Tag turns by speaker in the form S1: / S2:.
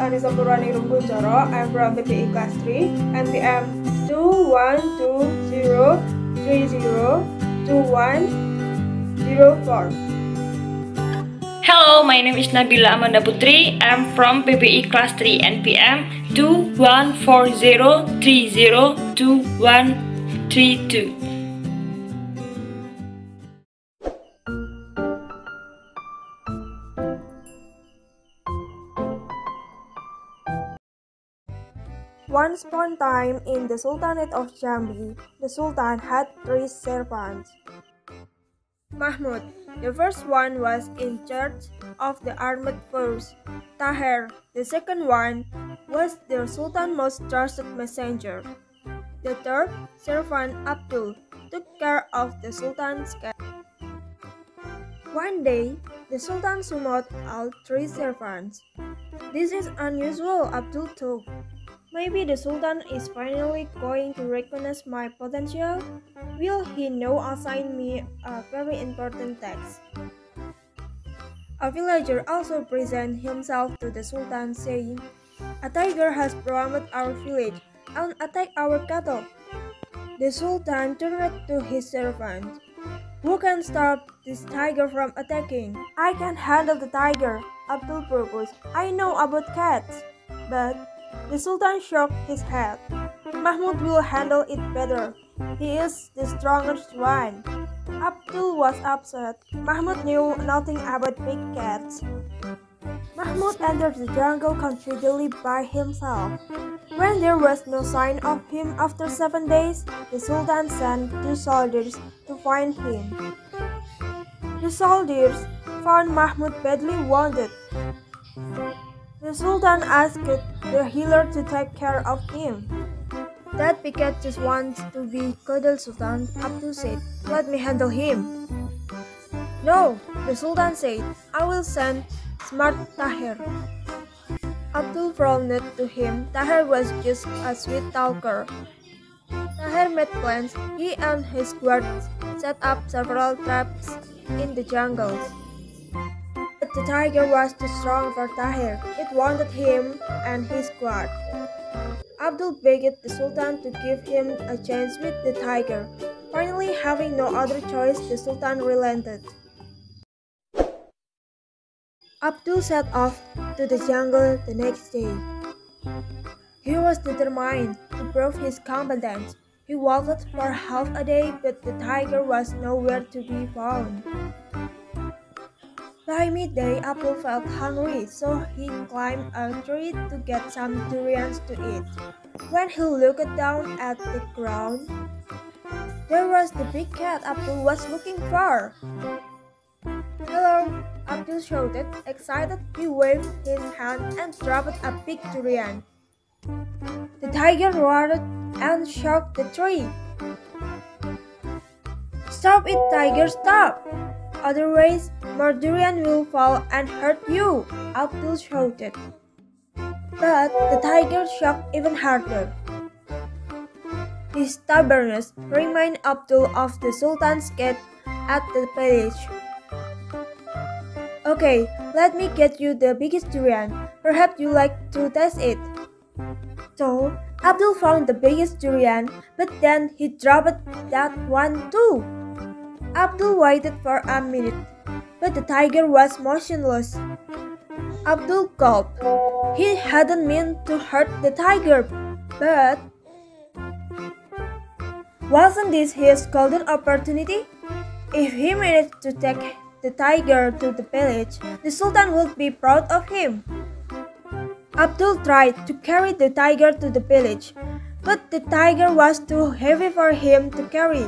S1: Anissa Purwani Rumbuncoro. I'm from PPI Class 3, NPM 2120302104.
S2: Hello, my name is Nabila Amanda Putri. I'm from PPI Class 3 NPM 2140302132.
S1: Once upon a time in the Sultanate of Jambi, the Sultan had three servants. Mahmud, the first one was in charge of the armed force. Tahir, the second one, was the Sultan's most trusted messenger. The third servant, Abdul, took care of the Sultan's cat. One day, the Sultan summoned all three servants. This is unusual, Abdul thought. Maybe the Sultan is finally going to recognize my potential. Will he now assign me a very important task? A villager also presented himself to the Sultan saying, A tiger has roamed our village and attacked our cattle. The Sultan turned to his servant. Who can stop this tiger from attacking? I can handle the tiger, Abdul proposed. I know about cats. But the Sultan shook his head. Mahmud will handle it better. He is the strongest one. Abdul was upset. Mahmud knew nothing about big cats. Mahmud entered the jungle confidently by himself. When there was no sign of him after seven days, the Sultan sent two soldiers to find him. The soldiers found Mahmud badly wounded. The Sultan asked the healer to take care of him. That Piket just wants to be Kodal Sultan, Abdul said, Let me handle him. No, the Sultan said, I will send smart Tahir. Abdul frowned to him. Tahir was just a sweet talker. Tahir made plans. He and his guards set up several traps in the jungles. The tiger was too strong for Tahir. It wanted him and his guard. Abdul begged the Sultan to give him a chance with the tiger. Finally, having no other choice, the Sultan relented. Abdul set off to the jungle the next day. He was determined to prove his competence. He walked for half a day, but the tiger was nowhere to be found. By midday, mm. Abdul felt hungry, so he climbed a tree to get some durians to eat. When he looked down at the ground, there was the big cat Abdul was looking for. Hello, Abdul shouted. Excited, he waved his hand and dropped a big durian. The tiger roared and shook the tree. Stop it, tiger, stop! Otherwise, Mardurian will fall and hurt you, Abdul shouted. But the tiger shook even harder. His stubbornness reminded Abdul of the Sultan's cat at the village. Okay, let me get you the biggest durian. Perhaps you like to taste it. So, Abdul found the biggest durian, but then he dropped that one too. Abdul waited for a minute, but the tiger was motionless. Abdul gulped. He hadn't meant to hurt the tiger, but wasn't this his golden opportunity? If he managed to take the tiger to the village, the Sultan would be proud of him. Abdul tried to carry the tiger to the village, but the tiger was too heavy for him to carry.